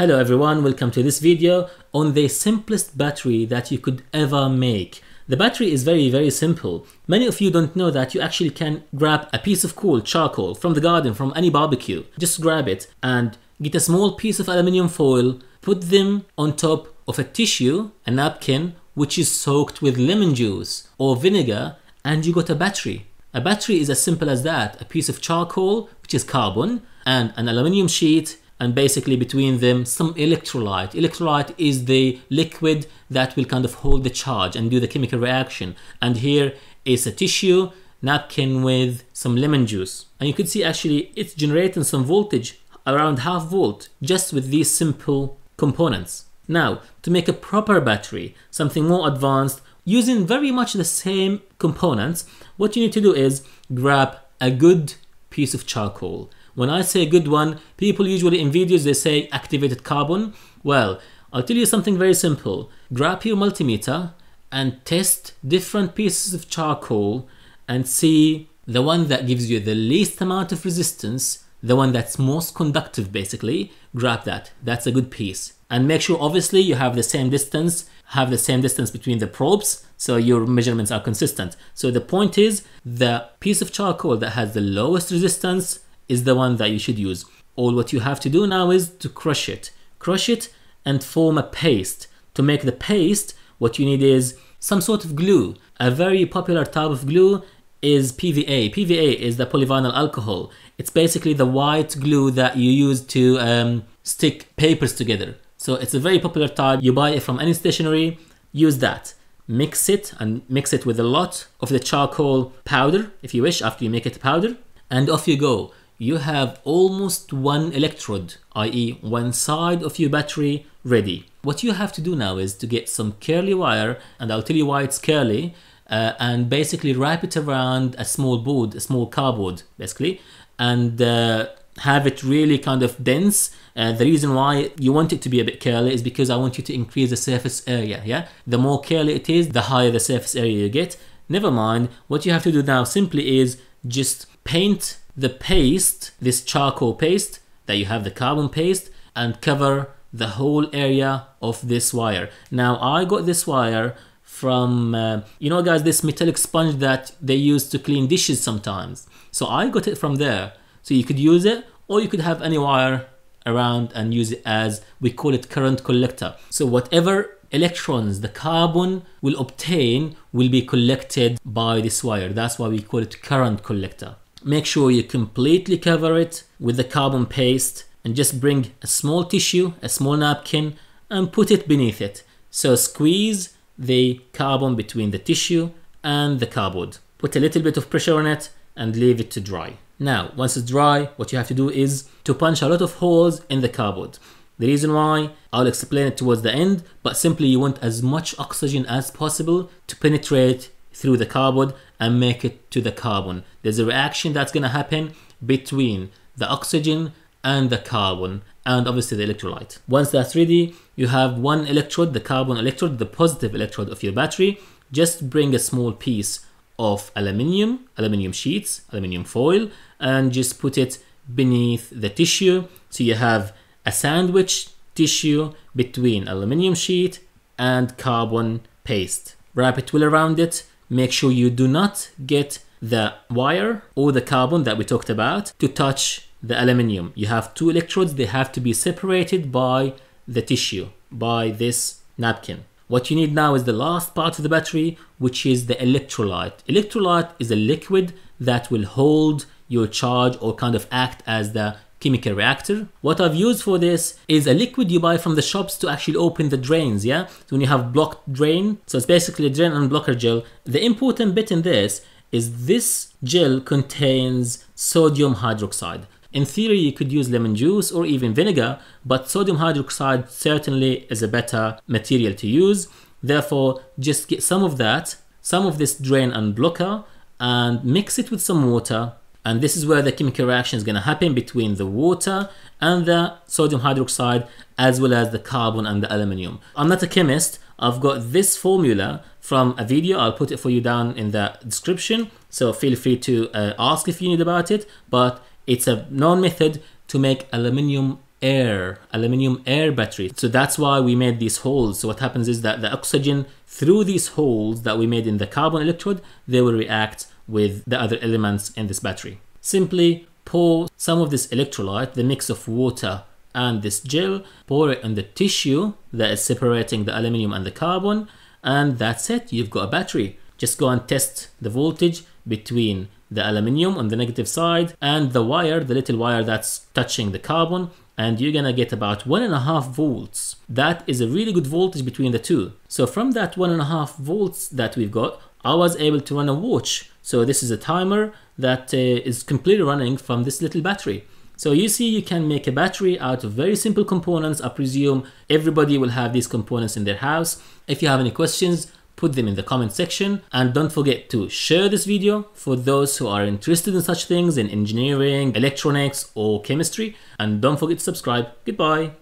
Hello everyone, welcome to this video on the simplest battery that you could ever make. The battery is very very simple. Many of you don't know that you actually can grab a piece of coal, charcoal, from the garden, from any barbecue. Just grab it and get a small piece of aluminium foil, put them on top of a tissue, a napkin, which is soaked with lemon juice or vinegar, and you got a battery. A battery is as simple as that, a piece of charcoal, which is carbon, and an aluminium sheet and basically between them some electrolyte. Electrolyte is the liquid that will kind of hold the charge and do the chemical reaction. And here is a tissue napkin with some lemon juice. And you could see actually it's generating some voltage around half volt just with these simple components. Now, to make a proper battery, something more advanced, using very much the same components, what you need to do is grab a good piece of charcoal when I say good one, people usually in videos they say activated carbon. Well, I'll tell you something very simple. Grab your multimeter and test different pieces of charcoal and see the one that gives you the least amount of resistance, the one that's most conductive basically, grab that. That's a good piece. And make sure obviously you have the same distance, have the same distance between the probes so your measurements are consistent. So the point is the piece of charcoal that has the lowest resistance is the one that you should use. All what you have to do now is to crush it. Crush it and form a paste. To make the paste, what you need is some sort of glue. A very popular type of glue is PVA. PVA is the polyvinyl alcohol. It's basically the white glue that you use to um, stick papers together. So it's a very popular type. You buy it from any stationery, use that. Mix it and mix it with a lot of the charcoal powder, if you wish, after you make it powder, and off you go you have almost one electrode, i.e. one side of your battery ready. What you have to do now is to get some curly wire, and I'll tell you why it's curly, uh, and basically wrap it around a small board, a small cardboard, basically, and uh, have it really kind of dense. Uh, the reason why you want it to be a bit curly is because I want you to increase the surface area. Yeah, the more curly it is, the higher the surface area you get. Never mind. What you have to do now simply is just paint the paste, this charcoal paste that you have the carbon paste and cover the whole area of this wire. Now I got this wire from, uh, you know guys, this metallic sponge that they use to clean dishes sometimes. So I got it from there. So you could use it or you could have any wire around and use it as, we call it current collector. So whatever electrons the carbon will obtain will be collected by this wire. That's why we call it current collector. Make sure you completely cover it with the carbon paste and just bring a small tissue, a small napkin and put it beneath it. So squeeze the carbon between the tissue and the cardboard. Put a little bit of pressure on it and leave it to dry. Now, once it's dry, what you have to do is to punch a lot of holes in the cardboard. The reason why, I'll explain it towards the end, but simply you want as much oxygen as possible to penetrate through the cardboard and make it to the carbon. There's a reaction that's going to happen between the oxygen and the carbon and obviously the electrolyte. Once that's ready, you have one electrode, the carbon electrode, the positive electrode of your battery. Just bring a small piece of aluminium, aluminium sheets, aluminium foil, and just put it beneath the tissue. So you have a sandwich tissue between aluminium sheet and carbon paste. Wrap it well around it make sure you do not get the wire or the carbon that we talked about to touch the aluminium. You have two electrodes, they have to be separated by the tissue, by this napkin. What you need now is the last part of the battery, which is the electrolyte. Electrolyte is a liquid that will hold your charge or kind of act as the chemical reactor. What I've used for this is a liquid you buy from the shops to actually open the drains, yeah? So when you have blocked drain, so it's basically a drain and blocker gel. The important bit in this is this gel contains sodium hydroxide. In theory, you could use lemon juice or even vinegar, but sodium hydroxide certainly is a better material to use. Therefore, just get some of that, some of this drain and blocker, and mix it with some water and this is where the chemical reaction is going to happen between the water and the sodium hydroxide as well as the carbon and the aluminium. I'm not a chemist. I've got this formula from a video. I'll put it for you down in the description. So feel free to uh, ask if you need about it. But it's a known method to make aluminium air, aluminium air battery. So that's why we made these holes. So what happens is that the oxygen through these holes that we made in the carbon electrode, they will react with the other elements in this battery. Simply pour some of this electrolyte, the mix of water and this gel, pour it on the tissue that is separating the aluminium and the carbon, and that's it, you've got a battery. Just go and test the voltage between the aluminium on the negative side and the wire, the little wire that's touching the carbon, and you're gonna get about one and a half volts. That is a really good voltage between the two. So from that one and a half volts that we've got, I was able to run a watch. So this is a timer that uh, is completely running from this little battery. So you see you can make a battery out of very simple components. I presume everybody will have these components in their house. If you have any questions, put them in the comment section and don't forget to share this video for those who are interested in such things in engineering, electronics or chemistry and don't forget to subscribe. Goodbye.